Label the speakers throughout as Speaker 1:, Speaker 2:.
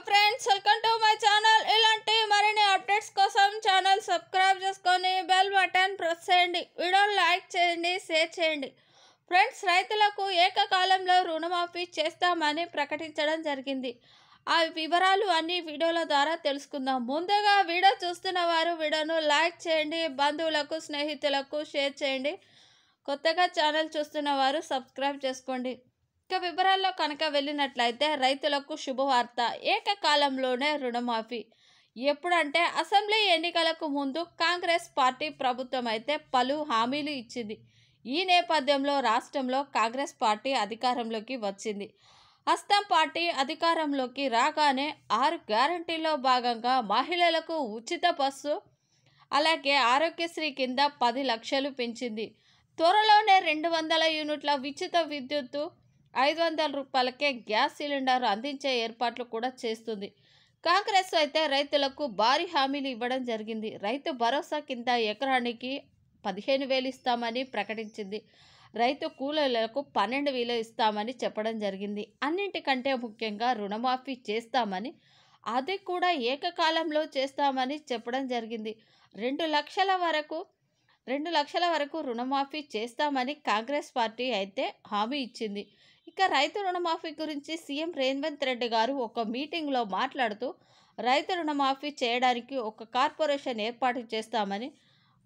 Speaker 1: Friends welcome to my channel ఇలాంటి మరిన్ని updates కోసం ఛానల్ సబ్స్క్రైబ్ చేసుకొని బెల్ బటన్ ప్రెస్ చేయండి. వీడియోని లైక్ చేయండి షేర్ చేయండి. ఫ్రెండ్స్ రైతులకు ఏకకాలంలో రుణమాఫీ చేస్తామని ప్రకటించడం జరిగింది. ఆ వివరాలు అన్ని వీడియోల ద్వారా తెలుసుకుందాం. ముందుగా వీడియో చూస్తున్న వారు వీడియోను లైక్ చేయండి. బంధువులకు స్నేహితులకు షేర్ చేయండి. కొత్తగా ఛానల్ చూస్తున్న వారు సబ్స్క్రైబ్ చేసుకోండి. ఇక వివరాల్లో కనుక వెళ్ళినట్లయితే రైతులకు శుభవార్త. ఏకకాలంలోనే రుణమాఫీ. ఎప్పుడంటే అసెంబ్లీ ఎన్నికలకు ముందు కాంగ్రెస్ పార్టీ ప్రభుత్వం అయితే పలు హామీలు ఇచ్చింది. ఈ నేపథ్యంలో రాష్ట్రంలో కాంగ్రెస్ పార్టీ అధికారంలోకి వచ్చింది. హస్తం పార్టీ అధికారంలోకి రాగానే ఆరు గ్యారంటీలో భాగంగా మహిళలకు ఉచిత బస్సు అలాగే ఆరోగ్యశ్రీ కింద పది లక్షలు పెంచింది. త్వరలోనే రెండు వందల యూనిట్ల ఉచిత విద్యుత్తు ఐదు వందల రూపాయలకే గ్యాస్ సిలిండర్ అందించే ఏర్పాట్లు కూడా చేస్తుంది. కాంగ్రెస్ అయితే రైతులకు భారీ హామీలు ఇవ్వడం జరిగింది. రైతు భరోసా కింద ఎకరానికి పదిహేను వేలు ఇస్తామని ప్రకటించింది. రైతు కూలీలకు పన్నెండు వేలు ఇస్తామని చెప్పడం జరిగింది. అన్నింటికంటే ముఖ్యంగా రుణమాఫీ చేస్తామని అది కూడా ఏకకాలంలో చేస్తామని చెప్పడం జరిగింది. రెండు లక్షల వరకు రెండు లక్షల వరకు రుణమాఫీ చేస్తామని కాంగ్రెస్ పార్టీ అయితే హామీ ఇచ్చింది. ఇక రైతు రుణమాఫీ గురించి సీఎం రేవంత్ రెడ్డి గారు ఒక మీటింగ్లో మాట్లాడుతూ రైతు రుణమాఫీ చేయడానికి ఒక కార్పొరేషన్ ఏర్పాటు చేస్తామని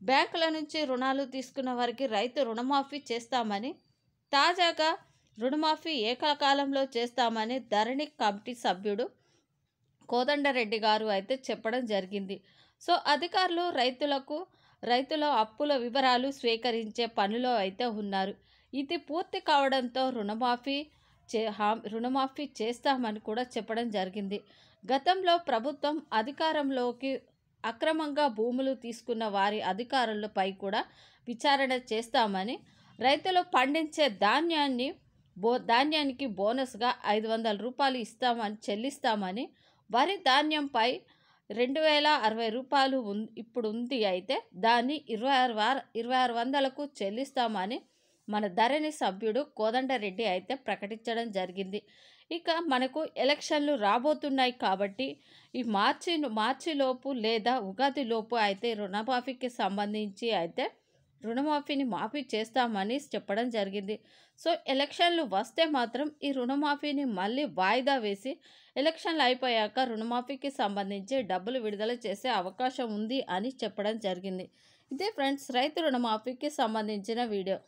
Speaker 1: బ్యాంకుల నుంచి రుణాలు తీసుకున్న వారికి రైతు రుణమాఫీ చేస్తామని తాజాగా రుణమాఫీ ఏకకాలంలో చేస్తామని ధరణి కమిటీ సభ్యుడు కోదండరెడ్డి గారు అయితే చెప్పడం జరిగింది. సో అధికారులు రైతులకు రైతుల అప్పుల వివరాలు స్వీకరించే పనిలో అయితే ఉన్నారు. ఇది పూర్తి కావడంతో రుణమాఫీ చే హా- రుణమాఫీ చేస్తామని కూడా చెప్పడం జరిగింది. గతంలో ప్రభుత్వం అధికారంలోకి అక్రమంగా భూములు తీసుకున్న వారి అధికారులపై కూడా విచారణ చేస్తామని రైతులు పండించే ధాన్యాన్ని బో ధాన్యానికి బోనస్గా ఐదు వందల రూపాయలు ఇస్తామని చెల్లిస్తామని వరి ధాన్యంపై రెండు వేల అరవై రూపాయలు ఇప్పుడు ఉంది అయితే దాన్ని ఇరవై ఆరు వార ఇరవై ఆరు వందలకు చెల్లిస్తామని మన ధరణి సభ్యుడు కోదండరెడ్డి అయితే ప్రకటించడం జరిగింది. ఇక మనకు ఎలక్షన్లు రాబోతున్నాయి కాబట్టి ఈ మార్చి మార్చిలోపు లేదా ఉగాది లోపు అయితే రుణమాఫీకి సంబంధించి అయితే రుణమాఫీని మాఫీ చేస్తామని చెప్పడం జరిగింది. సో ఎలక్షన్లు వస్తే మాత్రం ఈ రుణమాఫీని మళ్ళీ వాయిదా వేసి ఎలక్షన్లు అయిపోయాక రుణమాఫీకి సంబంధించి డబ్బులు విడుదల చేసే అవకాశం ఉంది అని చెప్పడం జరిగింది. ఇదే ఫ్రెండ్స్ రైతు రుణమాఫీకి సంబంధించిన వీడియో.